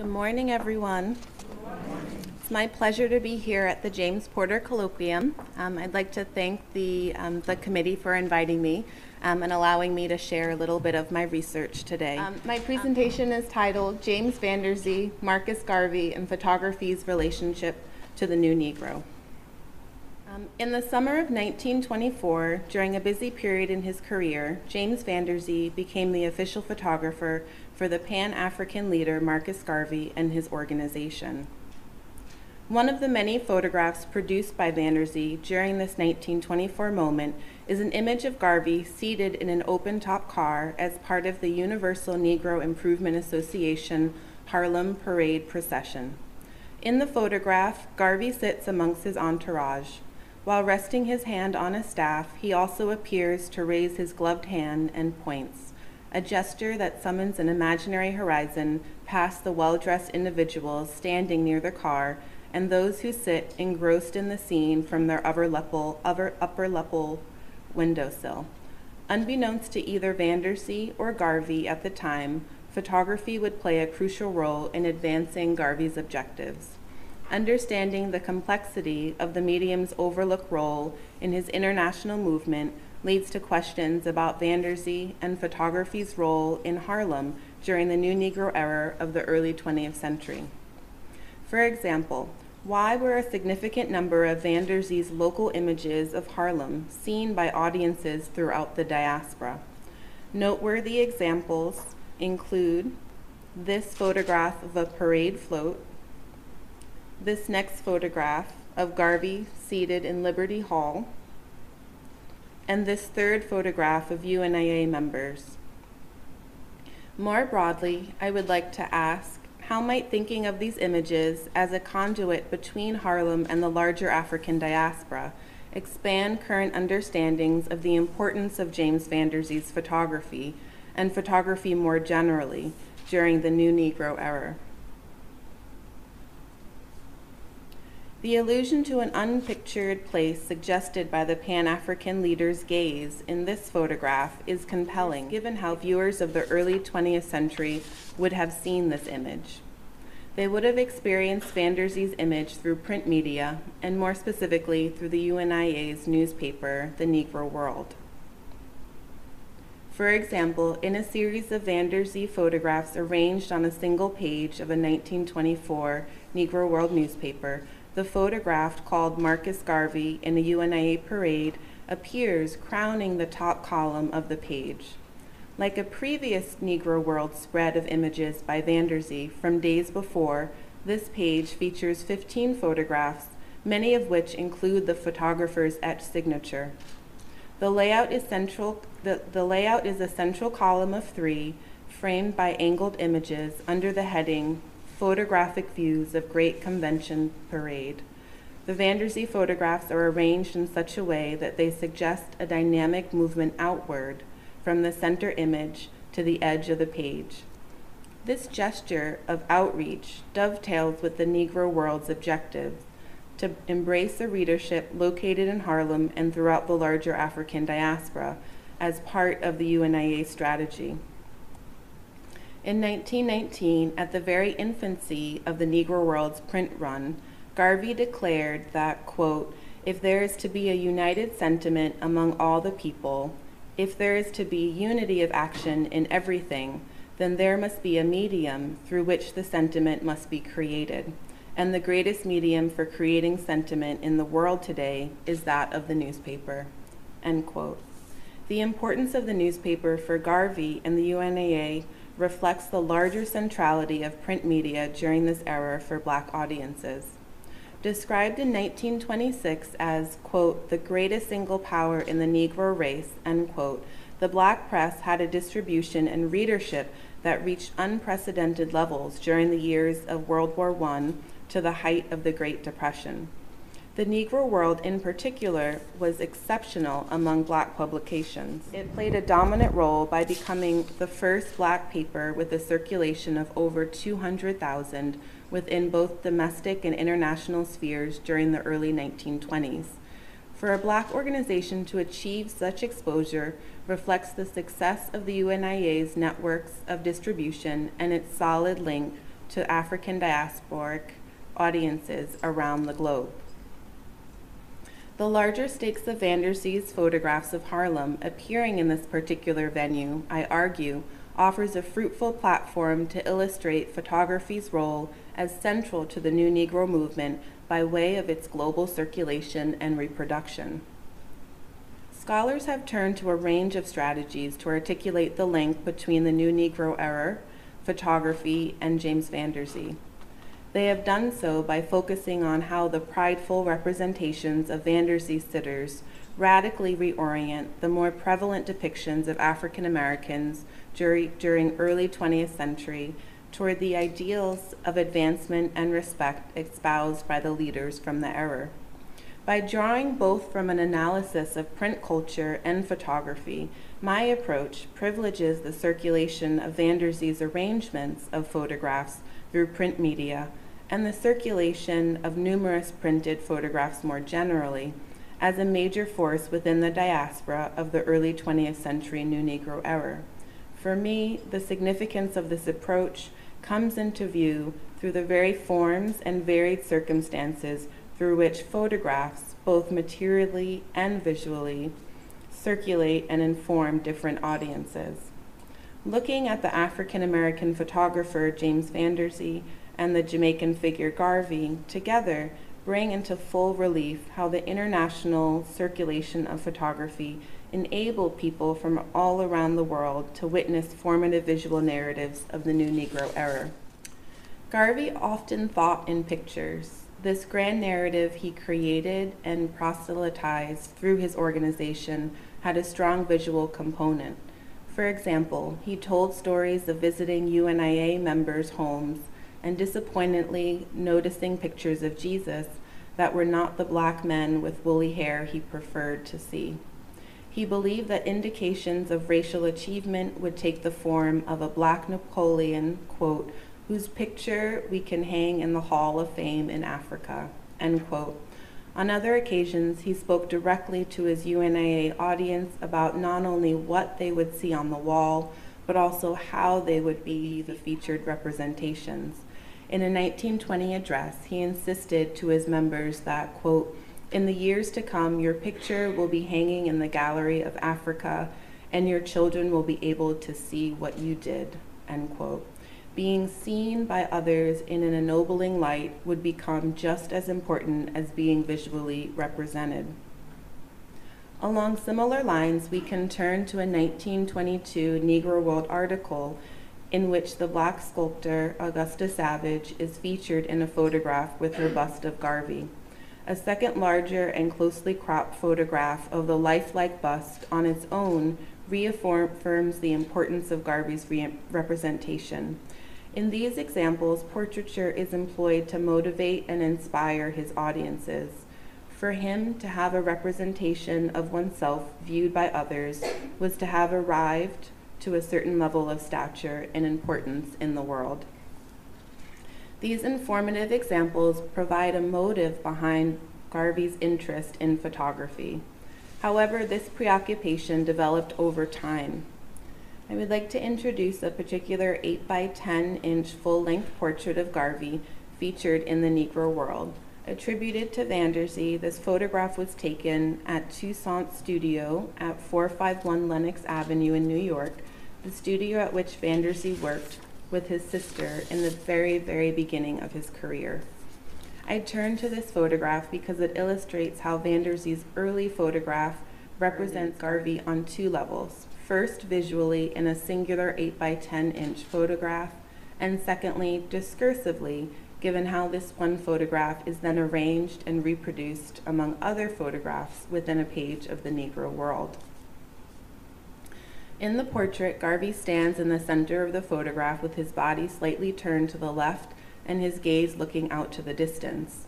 Good morning, everyone. It's my pleasure to be here at the James Porter Colloquium. Um, I'd like to thank the, um, the committee for inviting me um, and allowing me to share a little bit of my research today. Um, my presentation is titled James Van Der Zee, Marcus Garvey, and Photography's Relationship to the New Negro. Um, in the summer of 1924, during a busy period in his career, James Van Der Zee became the official photographer for the Pan African leader Marcus Garvey and his organization. One of the many photographs produced by Van Der Zee during this 1924 moment is an image of Garvey seated in an open top car as part of the Universal Negro Improvement Association Harlem Parade procession. In the photograph, Garvey sits amongst his entourage. While resting his hand on a staff, he also appears to raise his gloved hand and points, a gesture that summons an imaginary horizon past the well dressed individuals standing near the car and those who sit engrossed in the scene from their upper level, upper, upper level windowsill. Unbeknownst to either Van Der Zee or Garvey at the time, photography would play a crucial role in advancing Garvey's objectives. Understanding the complexity of the medium's overlook role in his international movement leads to questions about Van Der Zee and photography's role in Harlem during the New Negro era of the early 20th century. For example, why were a significant number of Van Der Zee's local images of Harlem seen by audiences throughout the diaspora? Noteworthy examples include this photograph of a parade float, this next photograph of Garvey seated in Liberty Hall, and this third photograph of UNIA members. More broadly, I would like to ask, how might thinking of these images as a conduit between Harlem and the larger African diaspora expand current understandings of the importance of James Van Der Zee's photography and photography more generally during the New Negro era? The allusion to an unpictured place suggested by the Pan African leader's gaze in this photograph is compelling, given how viewers of the early 20th century would have seen this image. They would have experienced Van Der Zee's image through print media, and more specifically through the UNIA's newspaper, The Negro World. For example, in a series of Van Der Zee photographs arranged on a single page of a 1924 Negro World newspaper, the photograph called Marcus Garvey in a UNIA parade appears crowning the top column of the page. Like a previous Negro World spread of images by Van Der Zee from days before, this page features 15 photographs, many of which include the photographer's etched signature. The layout is central the, the layout is a central column of three, framed by angled images under the heading photographic views of Great Convention Parade. The Van Der Zee photographs are arranged in such a way that they suggest a dynamic movement outward from the center image to the edge of the page. This gesture of outreach dovetails with the Negro world's objective to embrace the readership located in Harlem and throughout the larger African diaspora as part of the UNIA strategy. In 1919, at the very infancy of the Negro World's print run, Garvey declared that, quote, if there is to be a united sentiment among all the people, if there is to be unity of action in everything, then there must be a medium through which the sentiment must be created. And the greatest medium for creating sentiment in the world today is that of the newspaper. End quote. The importance of the newspaper for Garvey and the UNIA reflects the larger centrality of print media during this era for black audiences. Described in 1926 as, quote, the greatest single power in the Negro race, end quote, the black press had a distribution and readership that reached unprecedented levels during the years of World War I to the height of the Great Depression. The Negro World, in particular, was exceptional among black publications. It played a dominant role by becoming the first black paper with a circulation of over 200,000 within both domestic and international spheres during the early 1920s. For a black organization to achieve such exposure reflects the success of the UNIA's networks of distribution and its solid link to African diasporic audiences around the globe. The larger stakes of Van Der Zee's photographs of Harlem appearing in this particular venue, I argue, offers a fruitful platform to illustrate photography's role as central to the New Negro movement by way of its global circulation and reproduction. Scholars have turned to a range of strategies to articulate the link between the New Negro era, photography, and James Van Der Zee. They have done so by focusing on how the prideful representations of Van Der Zee sitters radically reorient the more prevalent depictions of African Americans during early 20th century toward the ideals of advancement and respect espoused by the leaders from the era. By drawing both from an analysis of print culture and photography, my approach privileges the circulation of Van Der Zee's arrangements of photographs through print media and the circulation of numerous printed photographs more generally as a major force within the diaspora of the early 20th century New Negro era. For me, the significance of this approach comes into view through the very forms and varied circumstances through which photographs, both materially and visually, circulate and inform different audiences. Looking at the African American photographer James Van Der Zee and the Jamaican figure Garvey together bring into full relief how the international circulation of photography enabled people from all around the world to witness formative visual narratives of the new Negro era. Garvey often thought in pictures. This grand narrative he created and proselytized through his organization had a strong visual component. For example, he told stories of visiting UNIA members' homes and disappointedly noticing pictures of Jesus that were not the black men with woolly hair he preferred to see. He believed that indications of racial achievement would take the form of a black Napoleon, quote, whose picture we can hang in the Hall of Fame in Africa, end quote. On other occasions, he spoke directly to his UNIA audience about not only what they would see on the wall, but also how they would be the featured representations. In a 1920 address, he insisted to his members that, quote, in the years to come, your picture will be hanging in the Gallery of Africa, and your children will be able to see what you did. End quote. Being seen by others in an ennobling light would become just as important as being visually represented. Along similar lines, we can turn to a 1922 Negro World article in which the black sculptor Augusta Savage is featured in a photograph with her bust of Garvey. A second larger and closely cropped photograph of the lifelike bust on its own reaffirms the importance of Garvey's re representation. In these examples, portraiture is employed to motivate and inspire his audiences. For him to have a representation of oneself viewed by others was to have arrived to a certain level of stature and importance in the world. These informative examples provide a motive behind Garvey's interest in photography. However, this preoccupation developed over time. I would like to introduce a particular 8 by 10 inch full length portrait of Garvey featured in the Negro World. Attributed to Van Der Zee, this photograph was taken at Toussaint Studio at 451 Lenox Avenue in New York, the studio at which Van Der Zee worked with his sister in the very, very beginning of his career. I turn to this photograph because it illustrates how Van Der Zee's early photograph represents Garvey on two levels. First, visually in a singular 8 by 10 inch photograph, and secondly, discursively, given how this one photograph is then arranged and reproduced among other photographs within a page of the Negro world. In the portrait, Garvey stands in the center of the photograph with his body slightly turned to the left and his gaze looking out to the distance.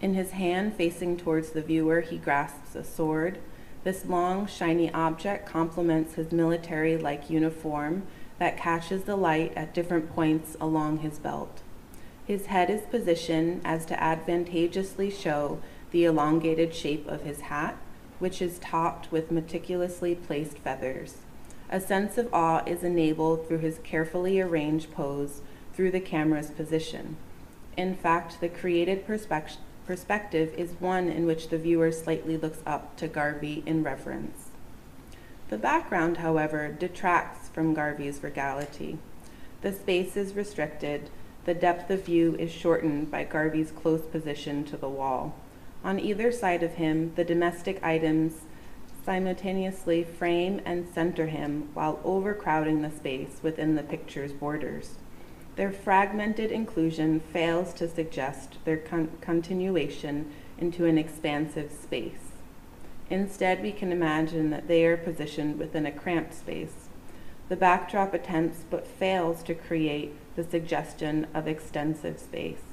In his hand facing towards the viewer, he grasps a sword. This long, shiny object complements his military like uniform that catches the light at different points along his belt. His head is positioned as to advantageously show the elongated shape of his hat, which is topped with meticulously placed feathers. A sense of awe is enabled through his carefully arranged pose, through the camera's position. In fact, the created perspec- perspective is one in which the viewer slightly looks up to Garvey in reverence. The background, however, detracts from Garvey's regality. The space is restricted, the depth of view is shortened by Garvey's close position to the wall. On either side of him, the domestic items simultaneously frame and center him while overcrowding the space within the picture's borders. Their fragmented inclusion fails to suggest their con- continuation into an expansive space. Instead, we can imagine that they are positioned within a cramped space. The backdrop attempts but fails to create the suggestion of extensive space.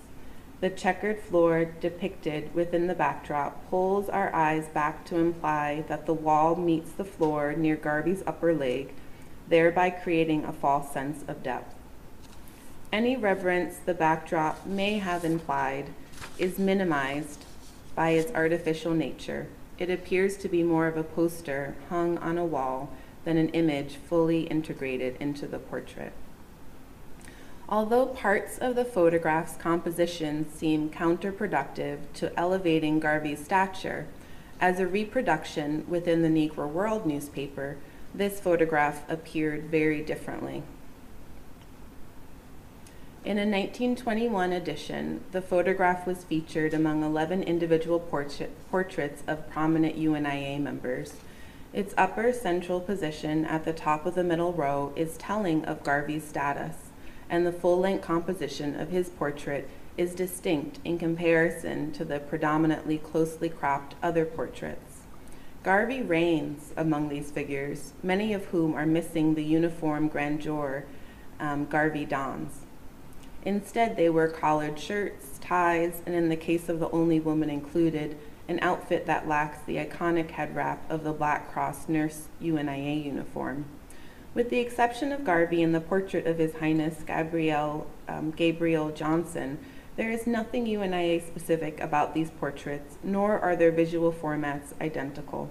The checkered floor depicted within the backdrop pulls our eyes back to imply that the wall meets the floor near Garvey's upper leg, thereby creating a false sense of depth. Any reverence the backdrop may have implied is minimized by its artificial nature it appears to be more of a poster hung on a wall than an image fully integrated into the portrait. Although parts of the photograph's composition seem counterproductive to elevating Garvey's stature, as a reproduction within the Negro World newspaper, this photograph appeared very differently. In a 1921 edition, the photograph was featured among 11 individual portrait, portraits of prominent UNIA members. Its upper central position at the top of the middle row is telling of Garvey's status, and the full length composition of his portrait is distinct in comparison to the predominantly closely cropped other portraits. Garvey reigns among these figures, many of whom are missing the uniform grandeur um, Garvey dons. Instead, they wear collared shirts, ties, and in the case of the only woman included, an outfit that lacks the iconic head wrap of the Black Cross nurse UNIA uniform. With the exception of Garvey and the portrait of His Highness Gabriel, um, Gabriel Johnson, there is nothing UNIA specific about these portraits, nor are their visual formats identical.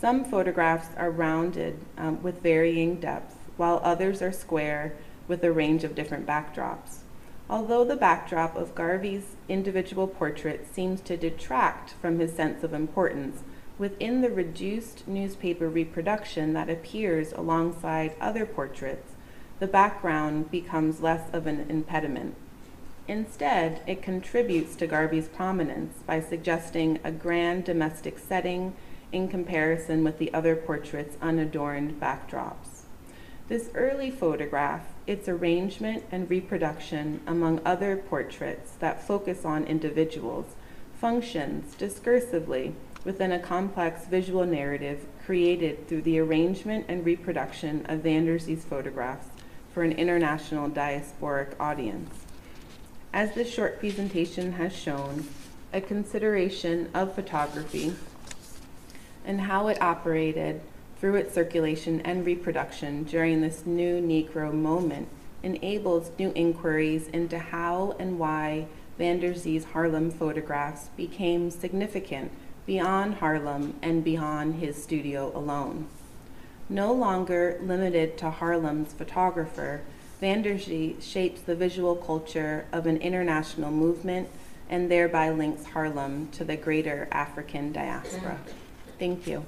Some photographs are rounded um, with varying depth, while others are square with a range of different backdrops. Although the backdrop of Garvey's individual portrait seems to detract from his sense of importance, within the reduced newspaper reproduction that appears alongside other portraits, the background becomes less of an impediment. Instead, it contributes to Garvey's prominence by suggesting a grand domestic setting in comparison with the other portrait's unadorned backdrops. This early photograph its arrangement and reproduction, among other portraits that focus on individuals, functions discursively within a complex visual narrative created through the arrangement and reproduction of Van Der Zee's photographs for an international diasporic audience. As this short presentation has shown, a consideration of photography and how it operated through its circulation and reproduction during this new Negro moment enables new inquiries into how and why Van Der Zee's Harlem photographs became significant beyond Harlem and beyond his studio alone. No longer limited to Harlem's photographer, Van Der Zee shapes the visual culture of an international movement and thereby links Harlem to the greater African diaspora. Thank you.